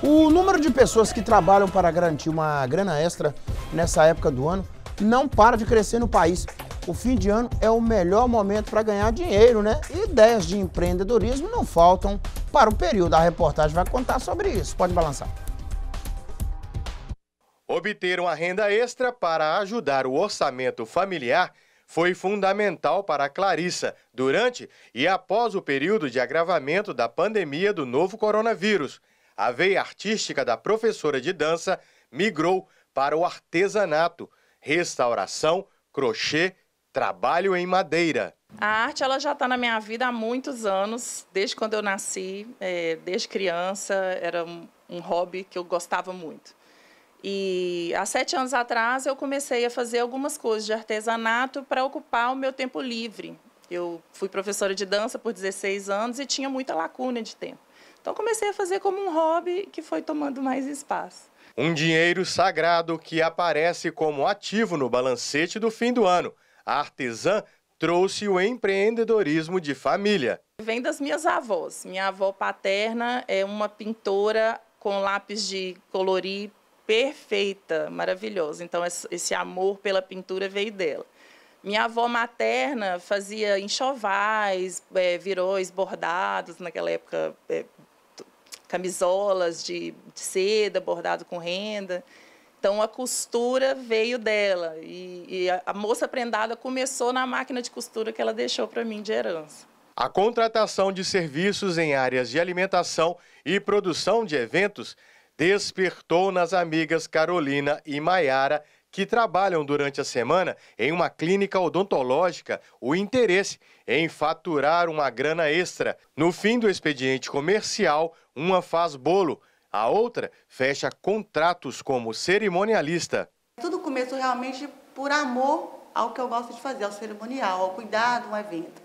O número de pessoas que trabalham para garantir uma grana extra nessa época do ano não para de crescer no país. O fim de ano é o melhor momento para ganhar dinheiro, né? Ideias de empreendedorismo não faltam para o período. A reportagem vai contar sobre isso. Pode balançar. Obter uma renda extra para ajudar o orçamento familiar foi fundamental para Clarissa durante e após o período de agravamento da pandemia do novo coronavírus. A veia artística da professora de dança migrou para o artesanato, restauração, crochê, trabalho em madeira. A arte ela já está na minha vida há muitos anos, desde quando eu nasci, é, desde criança, era um, um hobby que eu gostava muito. E há sete anos atrás eu comecei a fazer algumas coisas de artesanato para ocupar o meu tempo livre. Eu fui professora de dança por 16 anos e tinha muita lacuna de tempo. Então comecei a fazer como um hobby que foi tomando mais espaço. Um dinheiro sagrado que aparece como ativo no balancete do fim do ano. A artesã trouxe o empreendedorismo de família. Vem das minhas avós. Minha avó paterna é uma pintora com lápis de colorir perfeita, maravilhosa. Então, esse amor pela pintura veio dela. Minha avó materna fazia enxovais, é, virões bordados, naquela época, é, camisolas de, de seda bordado com renda. Então, a costura veio dela. E, e a, a moça prendada começou na máquina de costura que ela deixou para mim de herança. A contratação de serviços em áreas de alimentação e produção de eventos despertou nas amigas Carolina e Maiara, que trabalham durante a semana em uma clínica odontológica, o interesse em faturar uma grana extra. No fim do expediente comercial, uma faz bolo, a outra fecha contratos como cerimonialista. Tudo começou realmente por amor ao que eu gosto de fazer, ao cerimonial, ao cuidado, um evento.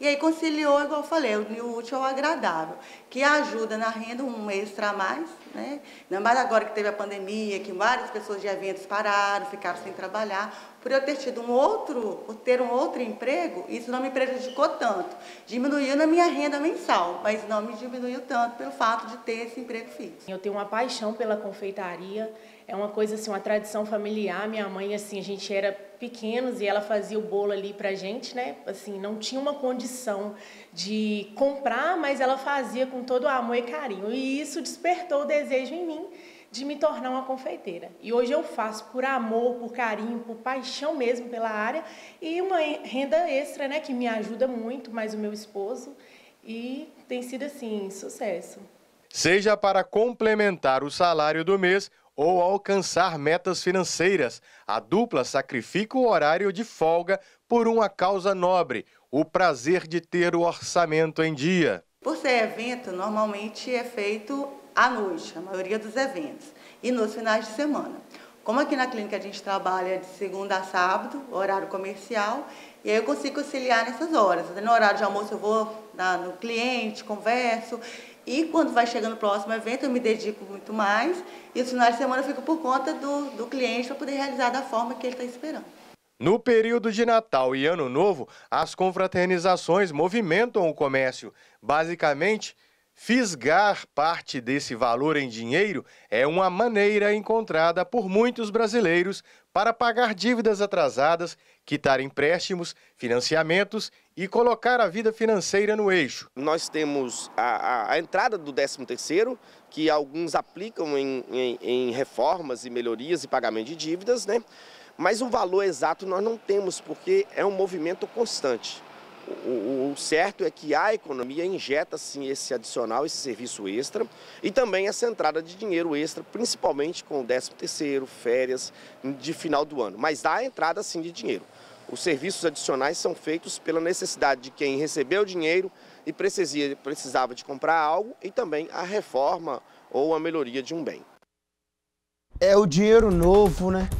E aí conciliou, igual eu falei, o útil ao agradável, que ajuda na renda um extra a mais, né? Ainda mais agora que teve a pandemia, que várias pessoas de eventos pararam, ficaram sem trabalhar. Por eu ter tido um outro, por ter um outro emprego, isso não me prejudicou tanto. Diminuiu na minha renda mensal, mas não me diminuiu tanto pelo fato de ter esse emprego fixo. Eu tenho uma paixão pela confeitaria é uma coisa assim, uma tradição familiar. Minha mãe, assim, a gente era pequenos e ela fazia o bolo ali pra gente, né? Assim, não tinha uma condição de comprar, mas ela fazia com todo o amor e carinho. E isso despertou o desejo em mim de me tornar uma confeiteira. E hoje eu faço por amor, por carinho, por paixão mesmo pela área e uma renda extra, né, que me ajuda muito, mais o meu esposo, e tem sido assim, sucesso. Seja para complementar o salário do mês ou alcançar metas financeiras. A dupla sacrifica o horário de folga por uma causa nobre, o prazer de ter o orçamento em dia. Por ser evento, normalmente é feito à noite, a maioria dos eventos, e nos finais de semana. Como aqui na clínica a gente trabalha de segunda a sábado, horário comercial, e aí eu consigo conciliar nessas horas. No horário de almoço eu vou no cliente, converso, e quando vai chegando o próximo evento, eu me dedico muito mais. E os finais de semana eu fico por conta do, do cliente para poder realizar da forma que ele está esperando. No período de Natal e Ano Novo, as confraternizações movimentam o comércio. Basicamente, fisgar parte desse valor em dinheiro é uma maneira encontrada por muitos brasileiros para pagar dívidas atrasadas, quitar empréstimos, financiamentos e colocar a vida financeira no eixo. Nós temos a, a, a entrada do 13º, que alguns aplicam em, em, em, reformas e melhorias e pagamento de dívidas, né? mas o valor exato nós não temos, porque é um movimento constante. O, o, certo é que a economia injeta sim esse adicional, esse serviço extra e também essa entrada de dinheiro extra, principalmente com o 13 terceiro, férias de final do ano. Mas há entrada sim de dinheiro. Os serviços adicionais são feitos pela necessidade de quem recebeu o dinheiro e precisava de comprar algo e também a reforma ou a melhoria de um bem. É o dinheiro novo, né?